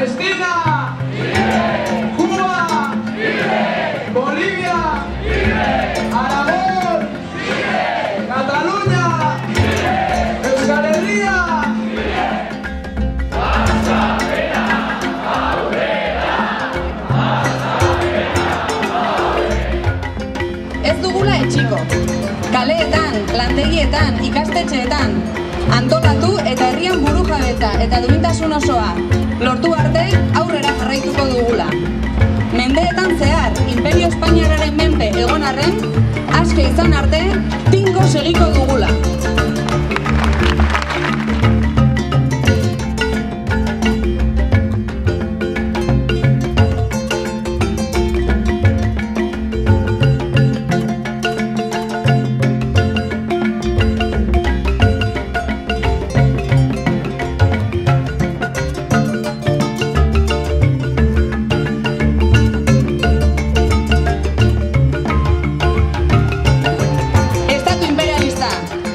Palestina! Cuba! Bolivia! Aragón! Cataluña! Euskal Herria! Ez dugula etxiko. Kaleetan, lantegietan, ikastetxeetan, antolatu eta herrian buru jabetza eta duintasun osoa lortu arte aurrera jarraituko dugula. Mendeetan zehar, Imperio Espainiararen menpe egon arren, aske izan arte, tinko segiko dugula.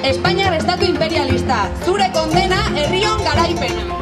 Espainiar Estatu imperialista, zure kondena herrion garaipena.